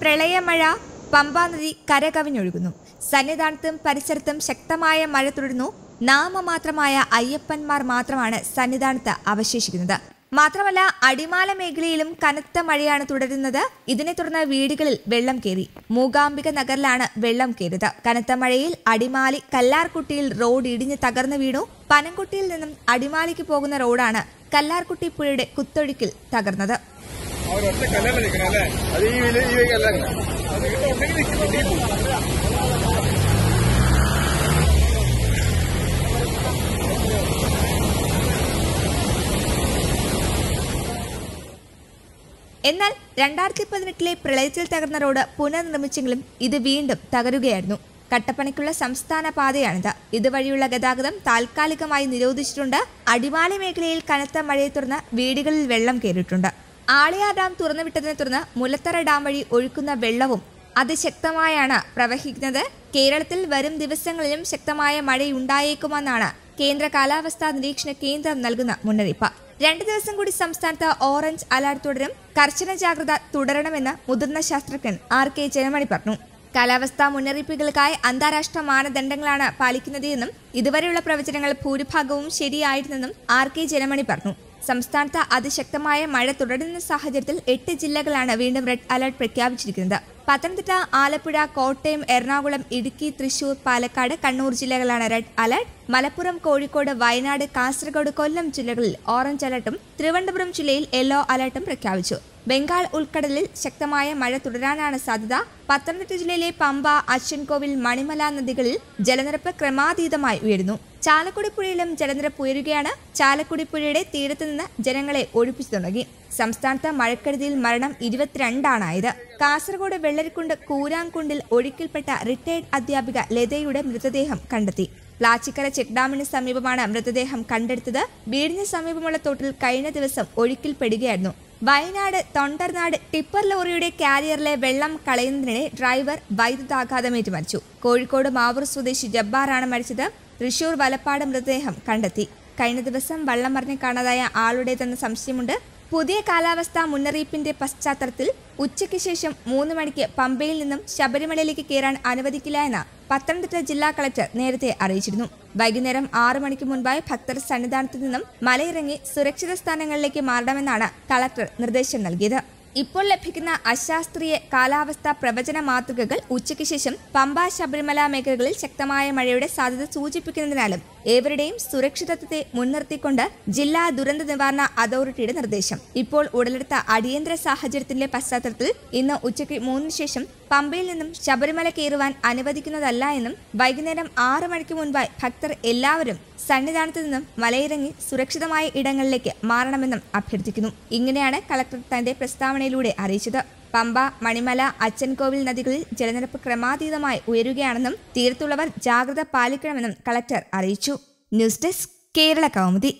പ്രളയമഴ പമ്പാ നദി കരകവിഞ്ഞൊഴുകുന്നു. സന്നിധാനത്തും പരിസരത്തും ശക്തമായ മഴ തുടരുന്നു. നാമമാത്രമായ അയ്യപ്പന്മാർ മാത്രമാണ് സന്നിധാനത്ത് അവശേഷിക്കുന്നത്. മാത്രമല്ല അടിമാല മേഖലയിലും കനത്ത മഴയാണ് തുടരുന്നത്. ഇതിനെ തുടർന്ന് വീടുകളിൽ വെള്ളം കയറി. മൂകാംബിക നഗറിലാണ് വെള്ളം കയറിയത്. കനത്ത മഴയിൽ അടിമാലി കല്ലാർകുട്ടിയിൽ റോഡ് ഇടിഞ്ഞ് തകർന്നു വീണു. പനംകുട്ടിയിൽ നിന്നും അടിമാലിക്ക് പോകുന്ന റോഡാണ് കല്ലാർകുട്ടി പുഴയുടെ കുത്തൊഴുക്കിൽ തകർന്നത്. അവരൊറ്റ കല്ലല്ല നിൽക്കണേ അല്ലേ? അത് ഈ വില ഈ ഉണ്ടെങ്കിൽ എന്നാൽ രണ്ടായിരത്തി പതിനെട്ടിലെ പ്രളയത്തിൽ തകർന്ന റോഡ് പുനർനിർമ്മിച്ചെങ്കിലും ഇത് വീണ്ടും തകരുകയായിരുന്നു. കട്ടപ്പനയ്ക്കുള്ള സംസ്ഥാന പാതയാണിത്. ഇതുവഴിയുള്ള ഗതാഗതം താൽക്കാലികമായി നിരോധിച്ചിട്ടുണ്ട്. അടിമാലി മേഖലയിൽ കനത്ത മഴയെ തുടർന്ന് വീടുകളിൽ വെള്ളം കയറിയിട്ടുണ്ട്. ആളിയാർ ഡാം തുറന്നുവിട്ടതിനെ തുടർന്ന് മുലത്തറ ഡാം വഴി ഒഴുക്കുന്ന വെള്ളവും അതിശക്തമായാണ് പ്രവഹിക്കുന്നത്. കേരളത്തിൽ വരും ദിവസങ്ങളിലും ശക്തമായ മഴയുണ്ടായേക്കുമെന്നാണ് കേന്ദ്ര കാലാവസ്ഥാ നിരീക്ഷണ കേന്ദ്രം നൽകുന്ന മുന്നറിയിപ്പ്. രണ്ട് ദിവസം കൂടി സംസ്ഥാനത്ത് ഓറഞ്ച് അലർട്ട് തുടരും. കർശന ജാഗ്രത തുടരണമെന്ന് മുതിർന്ന ശാസ്ത്രജ്ഞൻ ആർ കെ ജനമണി പറഞ്ഞു. കാലാവസ്ഥാ മുന്നറിയിപ്പുകൾക്കായി അന്താരാഷ്ട്ര മാനദണ്ഡങ്ങളാണ് പാലിക്കുന്നത് എന്നും ഇതുവരെയുള്ള പ്രവചനങ്ങൾ ഭൂരിഭാഗവും ശരിയായിരുന്നെന്നും ആർ കെ ജനമണി പറഞ്ഞു. സംസ്ഥാനത്ത് അതിശക്തമായ മഴ തുടരുന്ന സാഹചര്യത്തിൽ എട്ട് ജില്ലകളാണ് വീണ്ടും റെഡ് അലർട്ട് പ്രഖ്യാപിച്ചിരിക്കുന്നത്. പത്തനംതിട്ട ആലപ്പുഴ കോട്ടയം എറണാകുളം ഇടുക്കി തൃശൂർ പാലക്കാട് കണ്ണൂർ ജില്ലകളാണ് റെഡ് അലർട്ട്. മലപ്പുറം കോഴിക്കോട് വയനാട് കാസർഗോഡ് കൊല്ലം ജില്ലകളിൽ ഓറഞ്ച് അലർട്ടും തിരുവനന്തപുരം ജില്ലയിൽ യെല്ലോ അലർട്ടും പ്രഖ്യാപിച്ചു. ബംഗാൾ ഉൾക്കടലിൽ ശക്തമായ മഴ തുടരാനാണ് സാധ്യത. പത്തനംതിട്ട ജില്ലയിലെ പമ്പ അച്ഛൻകോവിൽ മണിമല നദികളിൽ ജലനിരപ്പ് ക്രമാതീതമായി ഉയരുന്നു. ചാലക്കുടി പുഴയിലും ജലനിരപ്പ് ഉയരുകയാണ്. ചാലക്കുടി പുഴയുടെ തീരത്ത് നിന്ന് ജനങ്ങളെ ഒഴിപ്പിച്ചു തുടങ്ങി. സംസ്ഥാനത്ത് മഴക്കെടുതിയിൽ മരണം ഇരുപത്തിരണ്ടാണായത്. കാസർഗോഡ് വെള്ളരിക്കുണ്ട് കൂരാങ്കുണ്ടിൽ ഒഴുക്കിൽപ്പെട്ട റിട്ടയർഡ് അധ്യാപിക ലതയുടെ മൃതദേഹം കണ്ടെത്തി. പ്ലാച്ചിക്കര ചെക്ക് ഡാമിന് സമീപമാണ് മൃതദേഹം കണ്ടെടുത്തത്. വീടിന് സമീപമുള്ള തോട്ടിൽ കഴിഞ്ഞ ദിവസം ഒഴുക്കിൽപ്പെടുകയായിരുന്നു. വയനാട് തൊണ്ടർനാട് ടിപ്പർ ലോറിയുടെ കാരിയറിലെ വെള്ളം കളയുന്നതിനിടെ ഡ്രൈവർ വൈദ്യുതാഘാതമേറ്റ് മരിച്ചു. കോഴിക്കോട് മാവൂർ സ്വദേശി ജബ്ബാറാണ് മരിച്ചത്. തൃശൂർ വലപ്പാട് മൃതദേഹം കണ്ടെത്തി. കഴിഞ്ഞ ദിവസം വള്ളം മറിഞ്ഞ് കാണാതായ ആളുടേതെന്ന സംശയമുണ്ട്. പുതിയ കാലാവസ്ഥാ മുന്നറിയിപ്പിന്റെ പശ്ചാത്തലത്തിൽ ഉച്ചയ്ക്ക് ശേഷം മൂന്ന് മണിക്ക് പമ്പയിൽ നിന്നും ശബരിമലയിലേക്ക് കയറാൻ അനുവദിക്കില്ല എന്ന് പത്തനംതിട്ട ജില്ലാ കളക്ടർ നേരത്തെ അറിയിച്ചിരുന്നു. വൈകുന്നേരം ആറു മണിക്ക് മുൻപായി ഭക്തർ സന്നിധാനത്തു നിന്നും മലയിറങ്ങി സുരക്ഷിത സ്ഥാനങ്ങളിലേക്ക് മാറണമെന്നാണ് കളക്ടർ നിർദ്ദേശം നൽകിയത്. ഇപ്പോൾ ലഭിക്കുന്ന അശാസ്ത്രീയ കാലാവസ്ഥാ പ്രവചന മാതൃകകൾ ഉച്ചയ്ക്ക് ശേഷം പമ്പ ശബരിമല മേഖലകളിൽ ശക്തമായ മഴയുടെ സാധ്യത സൂചിപ്പിക്കുന്നതിനാലും ഏവരുടെയും സുരക്ഷിതത്വത്തെ മുൻനിർത്തിക്കൊണ്ട് ജില്ലാ ദുരന്ത നിവാരണ അതോറിറ്റിയുടെ നിർദ്ദേശം. ഇപ്പോൾ ഉടലെടുത്ത അടിയന്തര സാഹചര്യത്തിന്റെ പശ്ചാത്തലത്തിൽ ഇന്ന് ഉച്ചയ്ക്ക് മൂന്നിന് ശേഷം പമ്പയിൽ നിന്നും ശബരിമല കയറുവാൻ അനുവദിക്കുന്നതല്ല എന്നും വൈകുന്നേരം ആറ് മണിക്ക് മുൻപായി ഭക്തർ എല്ലാവരും സന്നിധാനത്ത് നിന്നും മലയിറങ്ങി സുരക്ഷിതമായ ഇടങ്ങളിലേക്ക് മാറണമെന്നും അഭ്യർത്ഥിക്കുന്നു. ഇങ്ങനെയാണ് കളക്ടർ തന്റെ പ്രസ്താവനയിലൂടെ അറിയിച്ചത്. പമ്പ മണിമല അച്ചൻകോവിൽ നദികളിൽ ജലനിരപ്പ് ക്രമാതീതമായി ഉയരുകയാണെന്നും തീരത്തുള്ളവർ ജാഗ്രത പാലിക്കണമെന്നും കളക്ടർ അറിയിച്ചു. News desk Kerala Kaumudi.